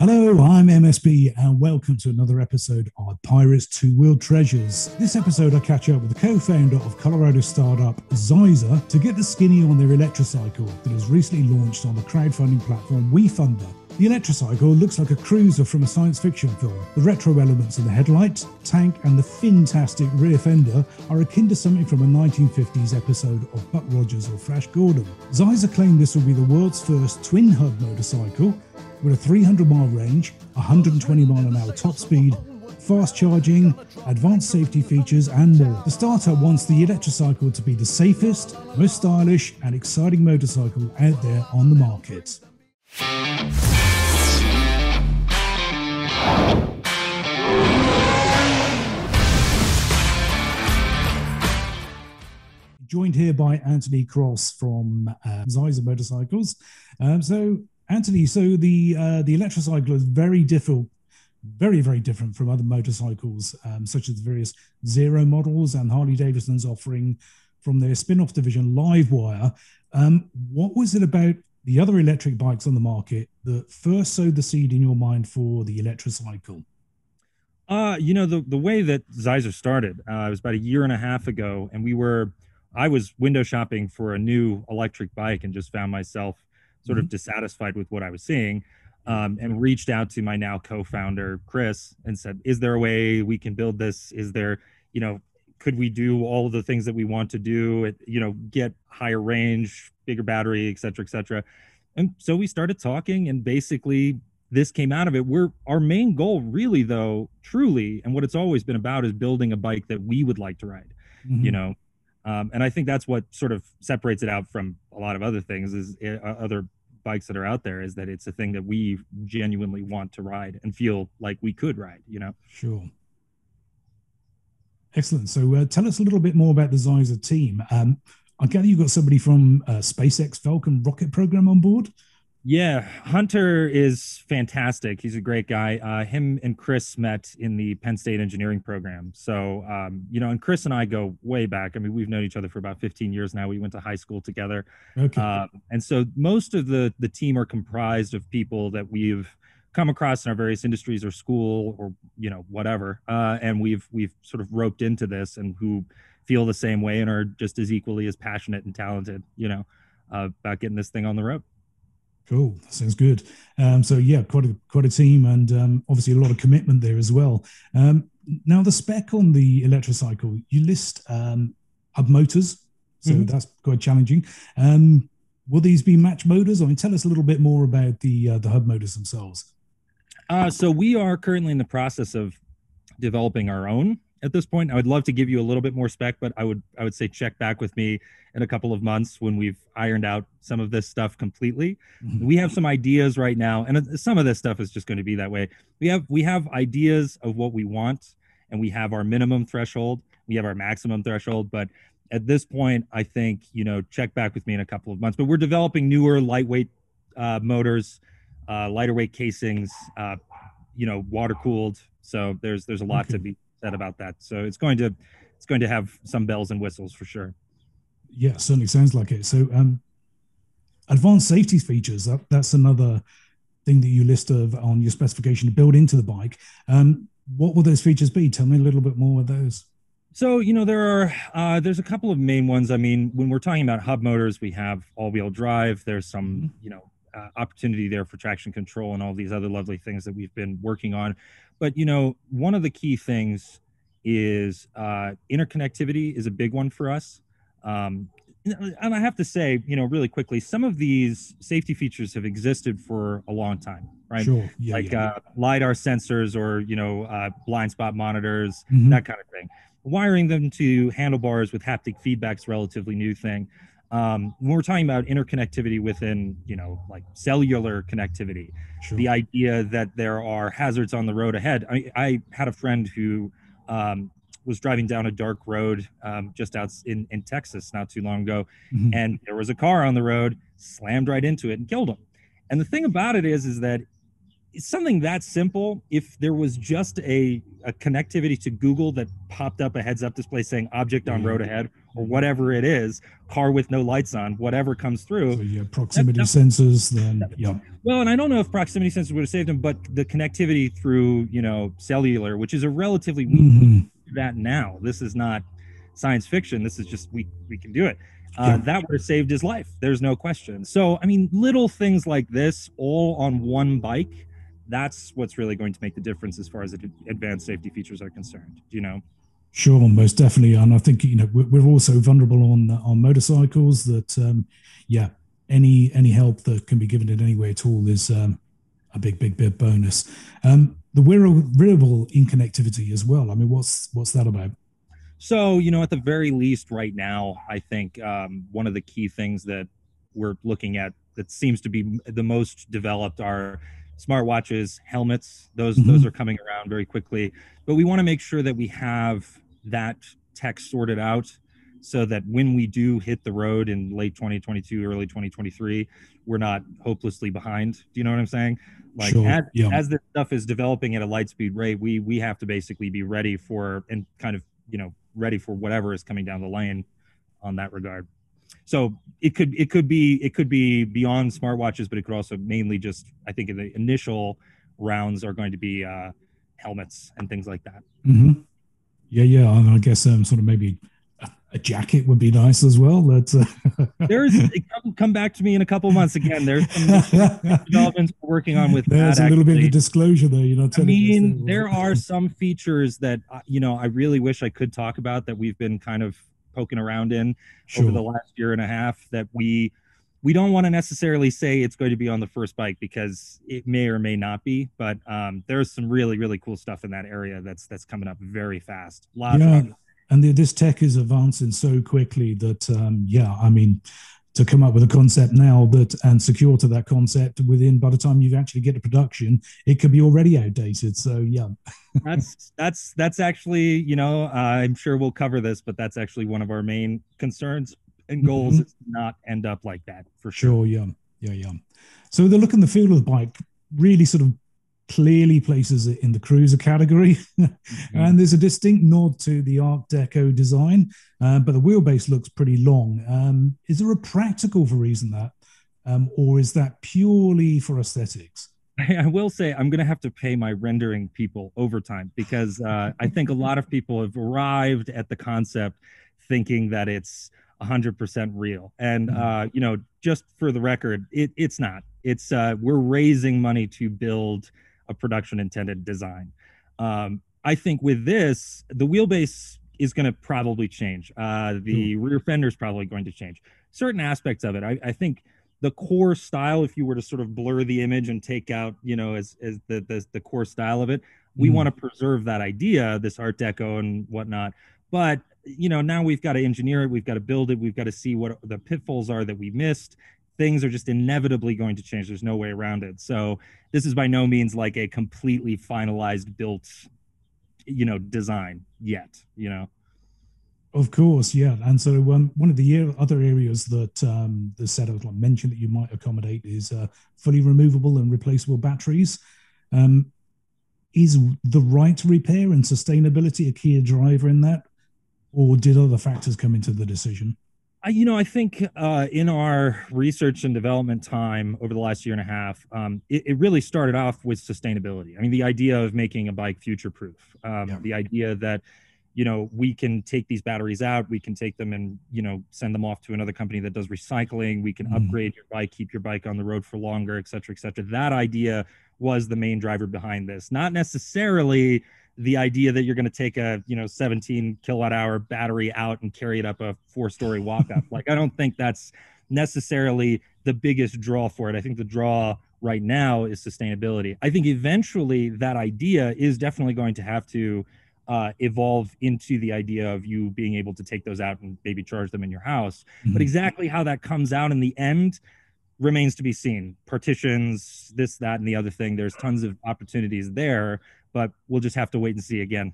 Hello, I'm MSB, and welcome to another episode of Pirates Two Wheeled Treasures. This episode, I catch up with the co founder of Colorado startup Zaiser to get the skinny on their electrocycle that has recently launched on the crowdfunding platform WeFunder. The electrocycle looks like a cruiser from a science fiction film. The retro elements in the headlights, tank, and the fantastic rear fender are akin to something from a 1950s episode of Buck Rogers or Flash Gordon. Zaiser claimed this will be the world's first twin hub motorcycle with a 300 mile range, 120 mile an hour top speed, fast charging, advanced safety features, and more. The startup wants the electrocycle to be the safest, most stylish, and exciting motorcycle out there on the market. Joined here by Anthony Cross from uh, Zaiser Motorcycles. Um, so, Anthony, so the uh, the electrocycle is very different, very very different from other motorcycles, um, such as various zero models and Harley Davidson's offering from their spin-off division Livewire. Um, what was it about the other electric bikes on the market that first sowed the seed in your mind for the electrocycle? Uh, you know, the, the way that Zaiser started, uh, it was about a year and a half ago, and we were, I was window shopping for a new electric bike and just found myself sort mm-hmm. of dissatisfied with what I was seeing. Um, and reached out to my now co-founder Chris and said, "Is there a way we can build this? Is there, you know, could we do all of the things that we want to do? you know, get higher range, bigger battery, et cetera, et cetera." And so we started talking, and basically this came out of it. We're our main goal, really, though, truly, and what it's always been about is building a bike that we would like to ride. Mm-hmm. You know, um, and I think that's what sort of separates it out from a lot of other things is uh, other bikes that are out there is that it's a thing that we genuinely want to ride and feel like we could ride. You know. Sure. Excellent. So uh, tell us a little bit more about the Zaiser team. Um, I gather you've got somebody from uh, SpaceX Falcon rocket program on board. Yeah, Hunter is fantastic. He's a great guy. Uh, him and Chris met in the Penn State engineering program. So, um, you know, and Chris and I go way back. I mean, we've known each other for about 15 years now. We went to high school together. Okay. Uh, and so most of the the team are comprised of people that we've come across in our various industries or school or you know whatever. Uh, and we've we've sort of roped into this and who feel the same way and are just as equally as passionate and talented, you know, uh, about getting this thing on the road. Cool. Sounds good. Um, so yeah, quite a quite a team, and um, obviously a lot of commitment there as well. Um, now the spec on the electrocycle, you list um, hub motors, so mm-hmm. that's quite challenging. Um, will these be match motors? I mean, tell us a little bit more about the uh, the hub motors themselves. Uh, so we are currently in the process of developing our own at this point. I would love to give you a little bit more spec, but I would I would say check back with me in a couple of months when we've ironed out some of this stuff completely. Mm-hmm. We have some ideas right now, and some of this stuff is just going to be that way. We have we have ideas of what we want, and we have our minimum threshold. We have our maximum threshold, but at this point, I think you know check back with me in a couple of months. But we're developing newer lightweight uh, motors, uh, lighter weight casings, uh, you know, water cooled. So there's there's a lot okay. to be said about that. So it's going to it's going to have some bells and whistles for sure. Yeah, certainly sounds like it. So um, advanced safety features that, that's another thing that you list of on your specification to build into the bike. Um, what will those features be? Tell me a little bit more of those. So you know there are uh, there's a couple of main ones. I mean, when we're talking about hub motors, we have all-wheel drive. There's some mm-hmm. you know uh, opportunity there for traction control and all these other lovely things that we've been working on. But you know, one of the key things is uh, interconnectivity is a big one for us. Um, and I have to say, you know, really quickly, some of these safety features have existed for a long time, right? Sure. Yeah, like yeah. Uh, lidar sensors or you know uh, blind spot monitors, mm-hmm. that kind of thing. Wiring them to handlebars with haptic feedback is relatively new thing um, when we're talking about interconnectivity within, you know, like cellular connectivity, sure. the idea that there are hazards on the road ahead. I, I had a friend who um, was driving down a dark road um, just out in, in Texas not too long ago, mm-hmm. and there was a car on the road, slammed right into it and killed him. And the thing about it is, is that it's something that simple. If there was just a, a connectivity to Google that popped up a heads up display saying object on road ahead or whatever it is, car with no lights on, whatever comes through. So yeah, proximity that, sensors, then yeah. Well, and I don't know if proximity sensors would have saved them, but the connectivity through you know cellular, which is a relatively mm-hmm. that now. This is not science fiction. This is just we we can do it. Uh, yeah. That would have saved his life. There's no question. So I mean, little things like this, all on one bike. That's what's really going to make the difference as far as advanced safety features are concerned. You know. Sure, most definitely, and I think you know we're also vulnerable on on motorcycles. That um, yeah, any any help that can be given in any way at all is um, a big, big, big bonus. Um, the wearable in connectivity as well. I mean, what's what's that about? So you know, at the very least, right now, I think um, one of the key things that we're looking at that seems to be the most developed are smartwatches, helmets. Those mm-hmm. those are coming around very quickly. But we want to make sure that we have that tech sorted out so that when we do hit the road in late 2022 early 2023 we're not hopelessly behind do you know what i'm saying like sure. as, yeah. as this stuff is developing at a light speed rate we we have to basically be ready for and kind of you know ready for whatever is coming down the lane on that regard so it could it could be it could be beyond smartwatches but it could also mainly just i think in the initial rounds are going to be uh helmets and things like that mm-hmm. Yeah, yeah. I guess um, sort of maybe a, a jacket would be nice as well. That's uh... there's come, come back to me in a couple months again. There's some developments we're working on with. There's that, a little actually. bit of disclosure there. You know, I mean, there are some features that uh, you know I really wish I could talk about that we've been kind of poking around in sure. over the last year and a half that we we don't want to necessarily say it's going to be on the first bike because it may or may not be but um, there's some really really cool stuff in that area that's that's coming up very fast yeah and the, this tech is advancing so quickly that um, yeah i mean to come up with a concept now that and secure to that concept within by the time you actually get to production it could be already outdated so yeah that's that's that's actually you know uh, i'm sure we'll cover this but that's actually one of our main concerns and goals mm-hmm. not end up like that for sure. Sure, yeah, yeah, yeah. So the look and the feel of the bike really sort of clearly places it in the cruiser category, mm-hmm. and there's a distinct nod to the Art Deco design, uh, but the wheelbase looks pretty long. Um, is there a practical for reason that, um, or is that purely for aesthetics? I will say I'm going to have to pay my rendering people overtime because uh, I think a lot of people have arrived at the concept thinking that it's 100% real and mm-hmm. uh you know just for the record it, it's not it's uh we're raising money to build a production intended design um i think with this the wheelbase is going to probably change uh the mm. rear fender is probably going to change certain aspects of it I, I think the core style if you were to sort of blur the image and take out you know as as the the, the core style of it we mm. want to preserve that idea this art deco and whatnot but you know, now we've got to engineer it, we've got to build it, we've got to see what the pitfalls are that we missed. Things are just inevitably going to change. There's no way around it. So this is by no means like a completely finalized built, you know, design yet. You know. Of course, yeah. And so um, one of the other areas that um, the setup like mentioned that you might accommodate is uh, fully removable and replaceable batteries. Um, is the right repair and sustainability a key driver in that? or did other factors come into the decision? I, you know, I think uh, in our research and development time over the last year and a half, um, it, it, really started off with sustainability. I mean, the idea of making a bike future proof, um, yeah. the idea that, you know, we can take these batteries out, we can take them and, you know, send them off to another company that does recycling, we can mm. upgrade your bike, keep your bike on the road for longer, et cetera, et cetera. That idea was the main driver behind this, not necessarily the idea that you're going to take a you know 17 kilowatt hour battery out and carry it up a four story walk up like i don't think that's necessarily the biggest draw for it. I think the draw right now is sustainability. I think eventually that idea is definitely going to have to uh, evolve into the idea of you being able to take those out and maybe charge them in your house. Mm-hmm. but exactly how that comes out in the end remains to be seen. Partitions this that and the other thing there's tons of opportunities there but we'll just have to wait and see again.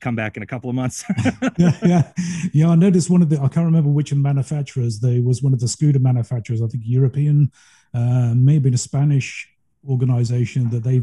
Come back in a couple of months. yeah, yeah, yeah. I noticed one of the I can't remember which manufacturers. They was one of the scooter manufacturers. I think European, uh, maybe a Spanish organization that they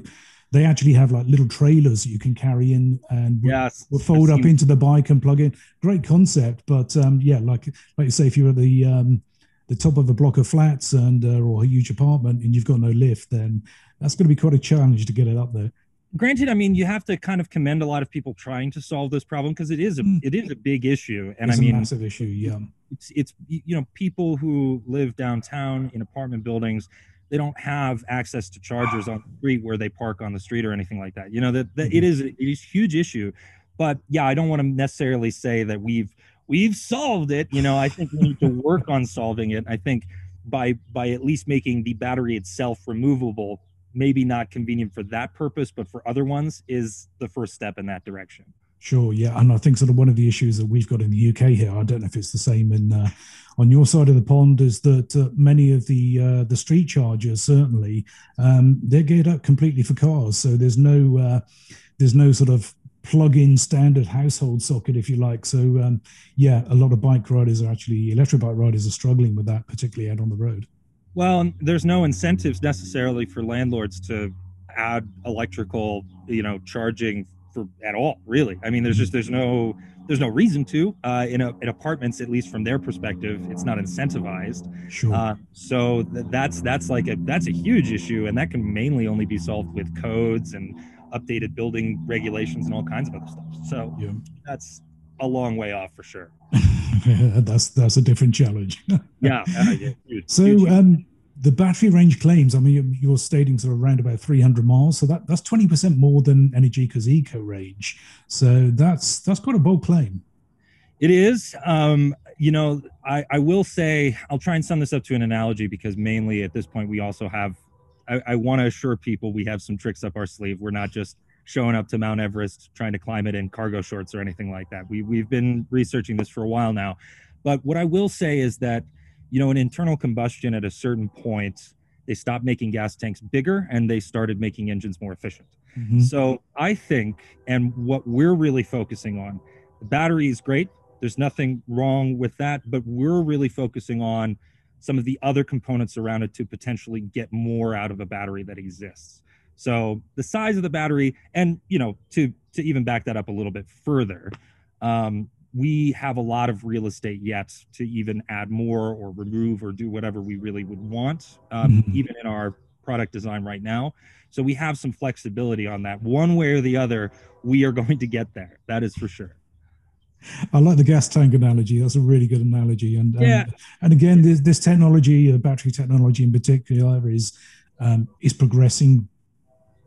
they actually have like little trailers that you can carry in and yes, will fold up into the bike and plug in. Great concept, but um, yeah, like like you say, if you're at the um, the top of a block of flats and uh, or a huge apartment and you've got no lift, then that's going to be quite a challenge to get it up there granted i mean you have to kind of commend a lot of people trying to solve this problem because it is a mm. it is a big issue. And it's i mean it's a massive issue yeah. it's it's you know people who live downtown in apartment buildings they don't have access to chargers on the street where they park on the street or anything like that. You know that, that mm-hmm. it is it is a huge issue. But yeah i don't want to necessarily say that we've we've solved it. You know i think we need to work on solving it. I think by by at least making the battery itself removable maybe not convenient for that purpose, but for other ones is the first step in that direction. Sure, yeah, and I think sort of one of the issues that we've got in the UK here, I don't know if it's the same in uh, on your side of the pond, is that uh, many of the uh, the street chargers certainly um, they're geared up completely for cars, so there's no uh, there's no sort of plug-in standard household socket, if you like. So um, yeah, a lot of bike riders are actually electric bike riders are struggling with that, particularly out on the road. Well, there's no incentives necessarily for landlords to add electrical, you know, charging for at all. Really, I mean, there's just there's no there's no reason to uh, in, a, in apartments, at least from their perspective, it's not incentivized. Sure. Uh, so th- that's that's like a that's a huge issue, and that can mainly only be solved with codes and updated building regulations and all kinds of other stuff. So yeah. that's a long way off for sure. that's that's a different challenge. yeah. Uh, yeah huge, so huge. Um, the battery range claims. I mean, you're stating sort of around about 300 miles, so that that's 20 percent more than Energica's eco range. So that's that's quite a bold claim. It is. Um, you know, I, I will say I'll try and sum this up to an analogy because mainly at this point we also have. I, I want to assure people we have some tricks up our sleeve. We're not just showing up to Mount Everest trying to climb it in cargo shorts or anything like that. We we've been researching this for a while now. But what I will say is that, you know, an internal combustion at a certain point, they stopped making gas tanks bigger and they started making engines more efficient. Mm-hmm. So I think, and what we're really focusing on, the battery is great. There's nothing wrong with that, but we're really focusing on some of the other components around it to potentially get more out of a battery that exists. So the size of the battery, and you know, to to even back that up a little bit further, um, we have a lot of real estate yet to even add more or remove or do whatever we really would want, um, mm-hmm. even in our product design right now. So we have some flexibility on that. One way or the other, we are going to get there. That is for sure. I like the gas tank analogy. That's a really good analogy. And yeah. and, and again, this, this technology, the battery technology in particular, is um, is progressing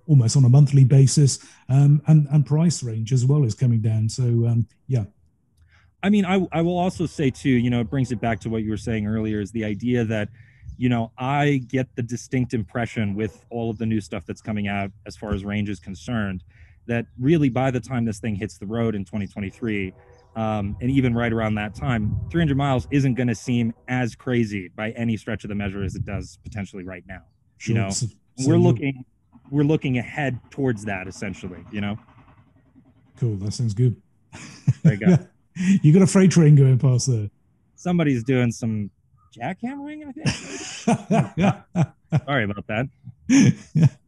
almost on a monthly basis, um, and and price range as well is coming down. So um, yeah. I mean, I I will also say too, you know, it brings it back to what you were saying earlier, is the idea that, you know, I get the distinct impression with all of the new stuff that's coming out as far as range is concerned, that really by the time this thing hits the road in 2023. Um, and even right around that time, 300 miles isn't going to seem as crazy by any stretch of the measure as it does potentially right now. Sure. You know, so, so we're looking we're looking ahead towards that essentially you know? Cool that sounds good. There you go. You got a freight train going past there. Somebody's doing some jackhammering i think sorry about that.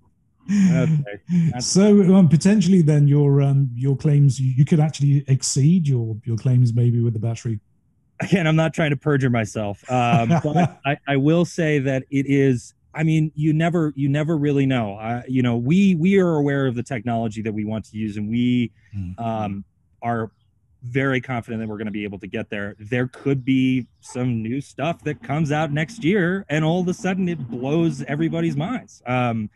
Okay. so um, potentially then your um, your claims you, you could actually exceed your your claims maybe with the battery. Again i'm not trying to perjure myself um, but I, I will say that it is I mean, you never you never really know. Uh, you know, we we are aware of the technology that we want to use, and we mm-hmm. um, are very confident that we're going to be able to get there. There could be some new stuff that comes out next year, and all of a sudden it blows everybody's minds. Um,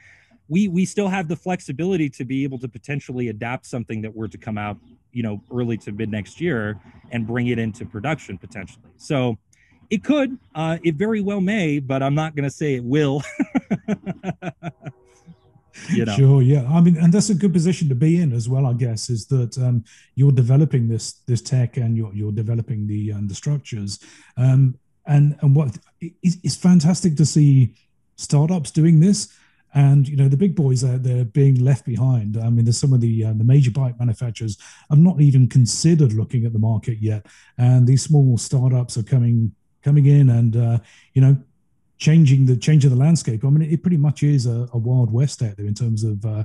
we we still have the flexibility to be able to potentially adapt something that were to come out, you know, early to mid next year and bring it into production potentially. So it could. Uh, it very well may, but I'm not going to say it will. you know? Sure. Yeah. I mean, and that's a good position to be in as well. I guess is that um, you're developing this this tech and you're you're developing the um, the structures. Um, and and what it's, it's fantastic to see startups doing this and you know the big boys out there being left behind. I mean, there's some of the uh, the major bike manufacturers have not even considered looking at the market yet, and these small startups are coming coming in and uh, you know changing the changing the landscape. I mean, it pretty much is a, a, wild west out there in terms of uh,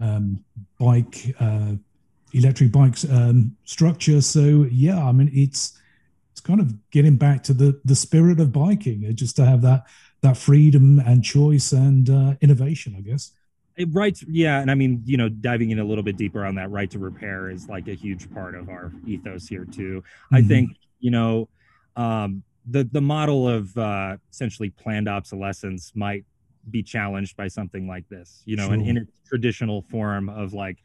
um, bike, uh, electric bikes um, structure. So yeah, I mean it's it's kind of getting back to the the spirit of biking, uh, just to have that that freedom and choice and uh, innovation, I guess. It, right yeah and i mean you know diving in a little bit deeper on that right to repair is like a huge part of our ethos here too mm-hmm. i think you know um, the the model of uh, essentially planned obsolescence might be challenged by something like this you know sure. in, in its traditional form of like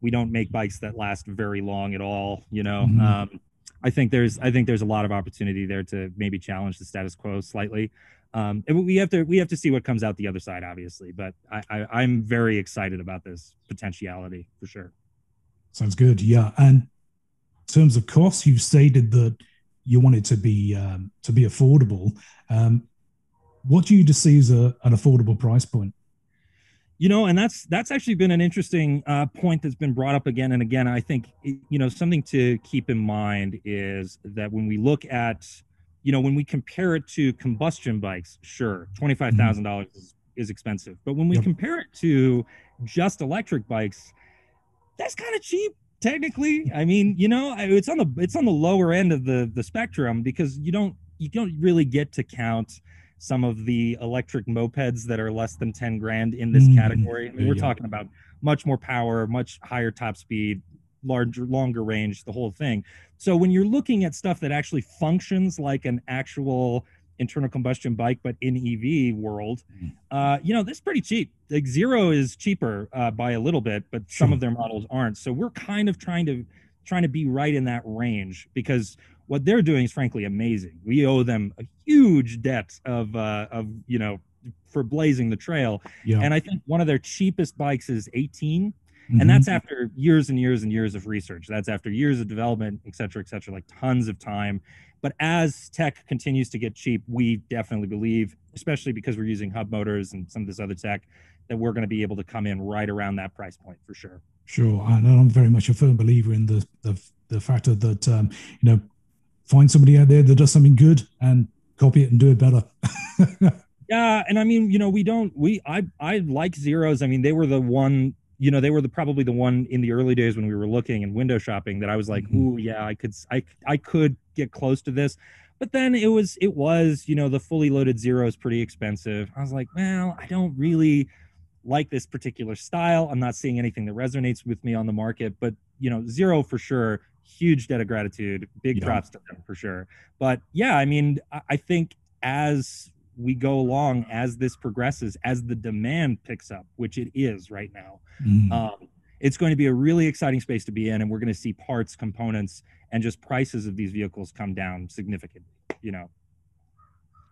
we don't make bikes that last very long at all you know mm-hmm. um, i think there's i think there's a lot of opportunity there to maybe challenge the status quo slightly um, and we have to we have to see what comes out the other side obviously but I, I i'm very excited about this potentiality for sure sounds good yeah and in terms of costs you've stated that you want it to be um, to be affordable. Um, what do you just see as a, an affordable price point? You know and that's that's actually been an interesting uh, point that's been brought up again and again. I think you know something to keep in mind is that when we look at you know when we compare it to combustion bikes sure $25000 mm-hmm. is, is expensive. But when we yep. compare it to just electric bikes that's kind of cheap technically i mean you know it's on the it's on the lower end of the the spectrum because you don't you don't really get to count some of the electric mopeds that are less than 10 grand in this mm, category. I mean, we're talking about much more power, much higher top speed, larger, longer range, the whole thing. So when you're looking at stuff that actually functions like an actual internal combustion bike, but in EV world, mm. uh, you know, this is pretty cheap. Like zero is cheaper uh, by a little bit, but some of their models aren't. So we're kind of trying to trying to be right in that range because what they're doing is frankly amazing. We owe them a huge debt of uh, of you know for blazing the trail. Yeah. And I think one of their cheapest bikes is 18. Mm-hmm. And that's after years and years and years of research. That's after years of development, et cetera, et cetera, like tons of time. But as tech continues to get cheap, we definitely believe, especially because we're using hub motors and some of this other tech, that we're going to be able to come in right around that price point for sure. Sure, and I'm very much a firm believer in the the, the factor that um, you know find somebody out there that does something good and copy it and do it better. yeah, and I mean, you know, we don't we I I like zeros. I mean, they were the one you know they were the probably the one in the early days when we were looking and window shopping that I was like, mm-hmm. ooh, yeah, I could I I could get close to this. But then it was it was, you know, the fully loaded zero is pretty expensive. I was like, well, I don't really like this particular style. I'm not seeing anything that resonates with me on the market, but you know, zero for sure huge debt of gratitude. Big yeah. props to them for sure. But yeah, I mean, I think as we go along, as this progresses, as the demand picks up, which it is right now, mm. um, it's going to be a really exciting space to be in, and we're going to see parts, components, and just prices of these vehicles come down significantly. You know,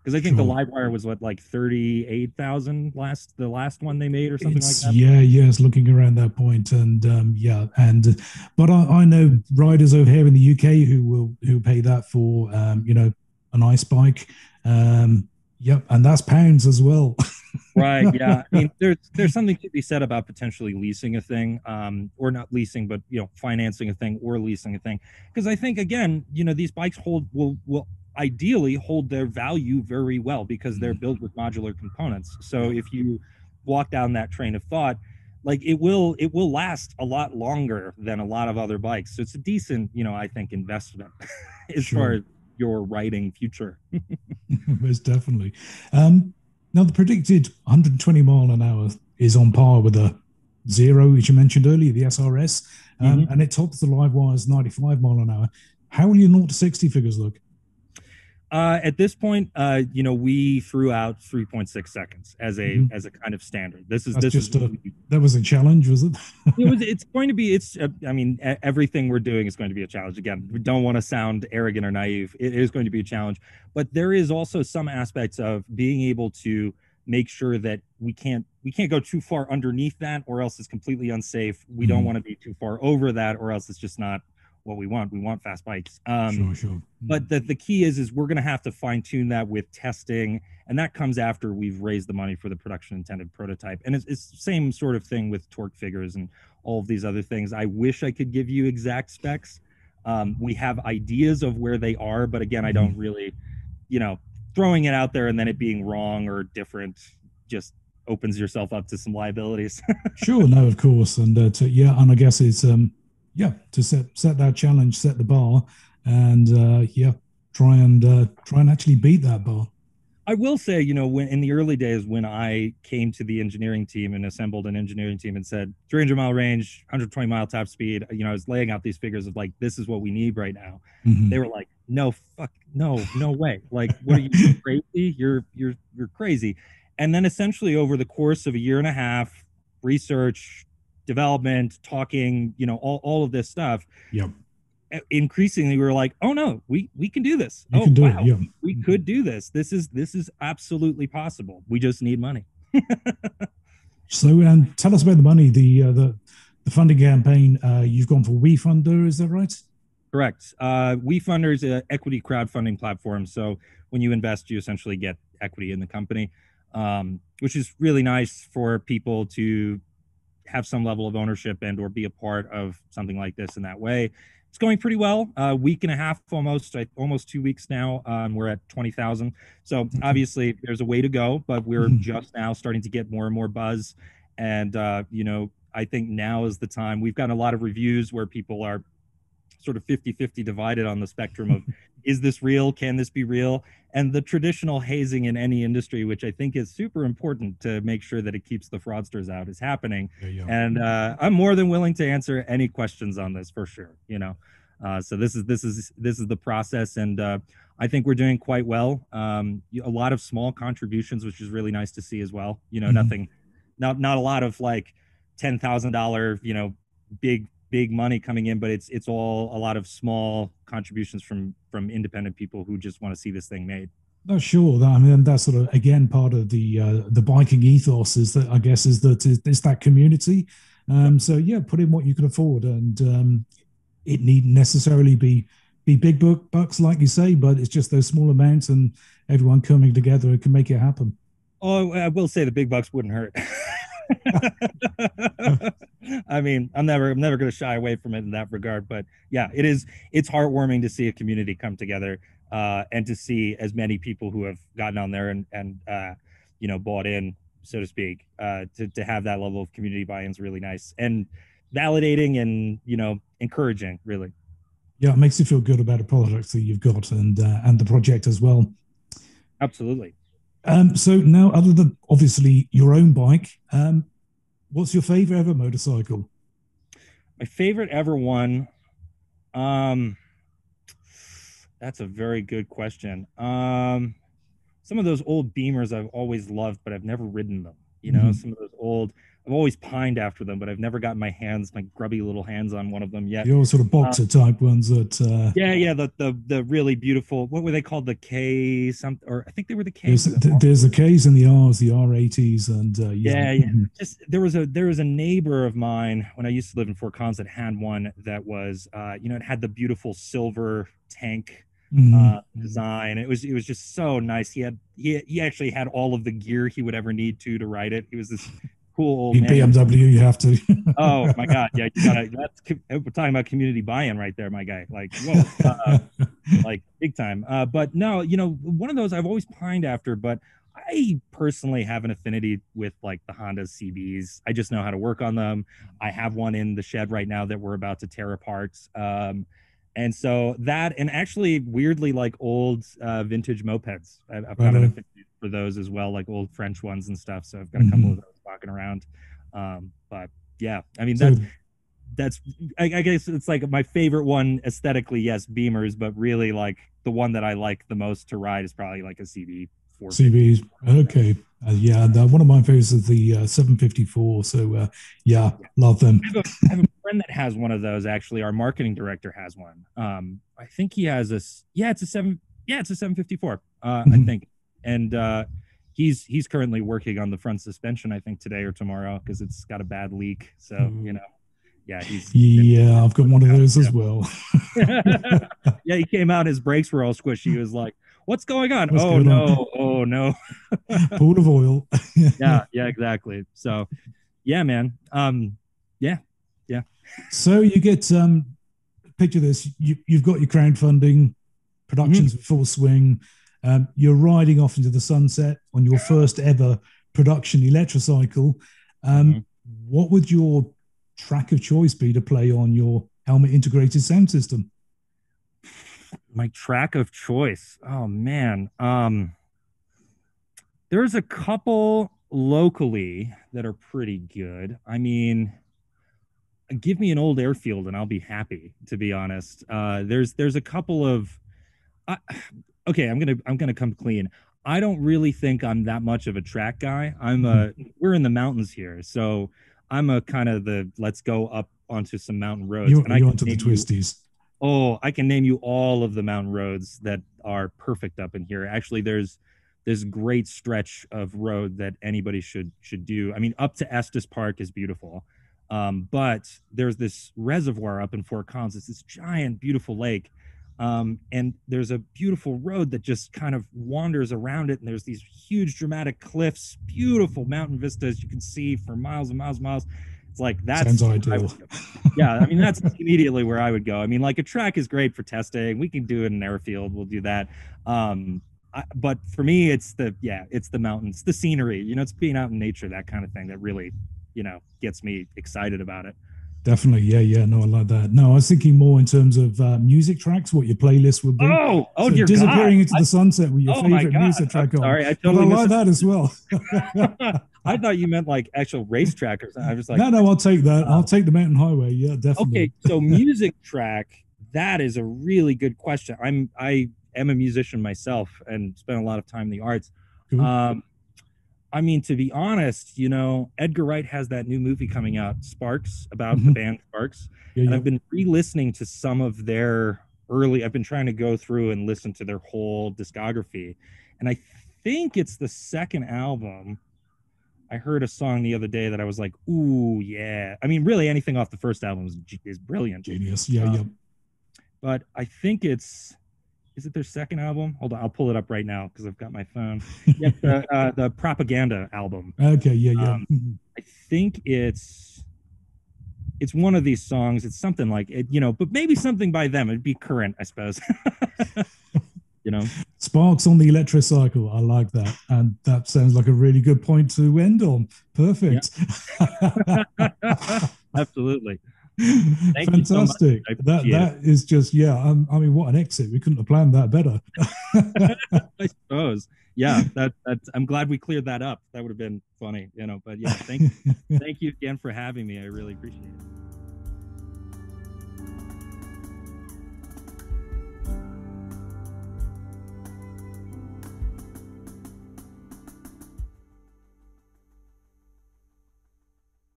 because I think sure. the Livewire was what like thirty eight thousand last the last one they made or something it's, like that. Yeah, yes, looking around that point, and um, yeah, and but I, I, know riders over here in the UK who will who pay that for um, you know an ice bike. Um, yep, and that's pounds as well. right. Yeah. I mean, there's there's something to be said about potentially leasing a thing, um, or not leasing, but you know, financing a thing or leasing a thing. Because I think again, you know, these bikes hold will will ideally hold their value very well because they're mm-hmm. built with modular components. So if you walk down that train of thought, like it will it will last a lot longer than a lot of other bikes. So it's a decent, you know, I think investment as sure. far as your writing future. Most definitely. Um, now the predicted 120 mile an hour is on par with a zero, as you mentioned earlier, the SRS, um, mm-hmm. and it tops the Livewire's 95 mile an hour. How will your 0 to 60 figures look? Uh, at this point, uh, you know, we threw out 3.6 seconds as a mm-hmm. as a kind of standard. This is That's this just a, that was a challenge, was it? it was. It's going to be. It's. Uh, I mean, everything we're doing is going to be a challenge. Again, we don't want to sound arrogant or naive. It is going to be a challenge, but there is also some aspects of being able to make sure that we can't we can't go too far underneath that, or else it's completely unsafe. We mm-hmm. don't want to be too far over that, or else it's just not what we want. We want fast bikes. Um, sure, sure. But the, the key is, is we're going to have to fine tune that with testing, and that comes after we've raised the money for the production intended prototype. And it's, same sort of thing with torque figures and all of these other things. I wish I could give you exact specs. Um, we have ideas of where they are, but again, I don't mm-hmm. really, you know, throwing it out there and then it being wrong or different just opens yourself up to some liabilities. sure, no, of course, and uh, to, yeah, and I guess it's um, yeah, to set set that challenge, set the bar, and uh, yeah, try and uh, try and actually beat that bar. I will say, you know, when in the early days when I came to the engineering team and assembled an engineering team and said 300 mile range, 120 mile top speed, you know, I was laying out these figures of like, this is what we need right now. Mm-hmm. They were like, no, fuck, no, no way. Like, what are you crazy? You're you're you're crazy. And then essentially over the course of a year and a half, research, development, talking, you know, all, all of this stuff. Yep increasingly we were like oh no we we can do this. You oh do wow, it, yeah. we mm-hmm. could do this. This is this is absolutely possible. We just need money. So and tell us about the money the uh, the the funding campaign. Uh, you've gone for WeFunder is that right? Correct. Uh, WeFunder is an equity crowdfunding platform. So when you invest you essentially get equity in the company um, which is really nice for people to have some level of ownership and or be a part of something like this in that way it's going pretty well. A uh, week and a half, almost, almost two weeks now. Um, we're at twenty thousand. So obviously, there's a way to go, but we're mm-hmm. just now starting to get more and more buzz. And uh, you know, I think now is the time. We've gotten a lot of reviews where people are sort of 50-50 divided on the spectrum of is this real? Can this be real? And the traditional hazing in any industry, which I think is super important to make sure that it keeps the fraudsters out, is happening. And uh, I'm more than willing to answer any questions on this for sure. You know, uh, so this is this is this is the process, and uh, I think we're doing quite well. Um, a lot of small contributions, which is really nice to see as well. You know, mm-hmm. nothing, not not a lot of like ten thousand dollar, you know, big big money coming in, but it's it's all a lot of small contributions from from independent people who just want to see this thing made. No, sure. I mean, that's sort of again part of the uh, the biking ethos is that I guess is that it's that community. Um, so yeah, put in what you can afford, and um, it needn't necessarily be be big book bucks like you say, but it's just those small amounts and everyone coming together can make it happen. Oh, I will say the big bucks wouldn't hurt. I mean, I'm never I'm never going to shy away from it in that regard. But yeah, it is it's heartwarming to see a community come together uh, and to see as many people who have gotten on there and and uh, you know bought in, so to speak. Uh, to to have that level of community buy-in is really nice and validating and you know encouraging, really. Yeah, it makes you feel good about the products that you've got and uh, and the project as well. Absolutely. Um, so now, other than obviously your own bike, um, what's your favorite ever motorcycle? My favorite ever one. Um, that's a very good question. Um, some of those old Beamers I've always loved, but I've never ridden them. You know, mm-hmm. some of those old I've always pined after them, but I've never gotten my hands, my grubby little hands on one of them yet. The old sort of boxer uh, type ones that. Uh, yeah, yeah, the, the the really beautiful. What were they called? The K something, or I think they were the K. There's, the, there's the Ks and the Rs, the R80s, and uh, yeah, yeah. yeah. Mm-hmm. Just there was a there was a neighbor of mine when I used to live in Fort Collins that had one that was, uh, you know, it had the beautiful silver tank Mm-hmm. Uh, design. It was it was just so nice. He had he he actually had all of the gear he would ever need to to ride it. He was this cool old BMW, you have to. oh my God, yeah, you gotta, that's we're talking about community buy-in right there, my guy. Like, whoa, uh, like big time. Uh, but no, you know, one of those I've always pined after, but I personally have an affinity with like the Honda CBs. I just know how to work on them. I have one in the shed right now that we're about to tear apart. Um, and so that, and actually, weirdly, like old uh, vintage mopeds. I've, I've got an affinity for those as well, like old French ones and stuff. So I've got a couple mm-hmm. of those walking around. Um, but yeah, I mean that's that's I, I, guess it's like my favorite one aesthetically. Yes, Beamers, but really like the one that I like the most to ride is probably like a CB. CBs, okay, uh, yeah. The, one of my favorites is the uh, 754. So uh, yeah, yeah, love them. I have, a, I have, a friend that has one of those. Actually, our marketing director has one. Um, I think he has a yeah, it's a seven. Yeah, it's a 754. Uh, mm-hmm. I think, and uh, he's he's currently working on the front suspension i think today or tomorrow because it's got a bad leak. So mm. you know yeah he's yeah i've got one of those as well. Yeah he came out his brakes were all squishy he was like what's going on? What's oh going no. On? oh no. Pool of oil. Yeah yeah exactly. So yeah man. Um yeah yeah. So you get um picture this. You, you've got your crowdfunding productions mm-hmm. full swing um, you're riding off into the sunset on your first ever production electrocycle. Um, mm-hmm. What would your track of choice be to play on your helmet integrated sound system? My track of choice. Oh man. Um there's a couple locally that are pretty good. I mean, give me an old airfield and I'll be happy. To be honest, uh, there's there's a couple of. Uh, okay, I'm gonna I'm gonna come clean. I don't really think I'm that much of a track guy. I'm a mm-hmm. we're in the mountains here, so I'm a kind of the let's go up onto some mountain roads. You, and I onto the twisties. You, oh, I can name you all of the mountain roads that are perfect up in here. Actually, there's this great stretch of road that anybody should should do. I mean, up to Estes Park is beautiful, um, but there's this reservoir up in Fort Collins. It's this giant, beautiful lake, um, and there's a beautiful road that just kind of wanders around it. And there's these huge, dramatic cliffs, beautiful mountain vistas you can see for miles and miles and miles. It's like that's ideal. yeah, I mean that's immediately where I would go. I mean, like a track is great for testing. We can do it in an airfield. We'll do that. Um, I, but for me, it's the yeah, it's the mountains, the scenery. You know, it's being out in nature, that kind of thing, that really, you know, gets me excited about it. Definitely, yeah, yeah. No, I like that. No, I was thinking more in terms of uh, music tracks, what your playlist would be. Oh, oh, so dear disappearing God. into the sunset with your oh favorite music track I'm sorry, on. I totally well, I like that as well. I thought you meant like actual racetrack or something. I was like, no, no, I'll take that. Uh, I'll take the mountain highway. Yeah, definitely. Okay, so music track. That is a really good question. I'm I am a musician myself and spent a lot of time in the arts. Um, I mean, to be honest, you know, Edgar Wright has that new movie coming out, Sparks, about mm-hmm. the band Sparks. Yeah, and yeah. I've been re-listening to some of their early. I've been trying to go through and listen to their whole discography, and I think it's the second album. I heard a song the other day that I was like, "Ooh, yeah!" I mean, really, anything off the first album is, is brilliant. Genius, yeah, um, yeah. But I think it's is it their second album? Hold on, I'll pull it up right now because I've got my phone. yeah, the, uh, the Propaganda album. Okay, yeah, yeah. Um, mm-hmm. I think it's it's one of these songs. It's something like it, you know, but maybe something by them. It'd be current, I suppose. you know, sparks on the electrocycle. I like that, and that sounds like a really good point to end on. Perfect. Yeah. Absolutely. Fantastic. So that that is just yeah. Um, I mean, what an exit! We couldn't have planned that better. I suppose. Yeah, that that's. I'm glad we cleared that up. That would have been funny, you know. But yeah, thank thank you again for having me. I really appreciate it.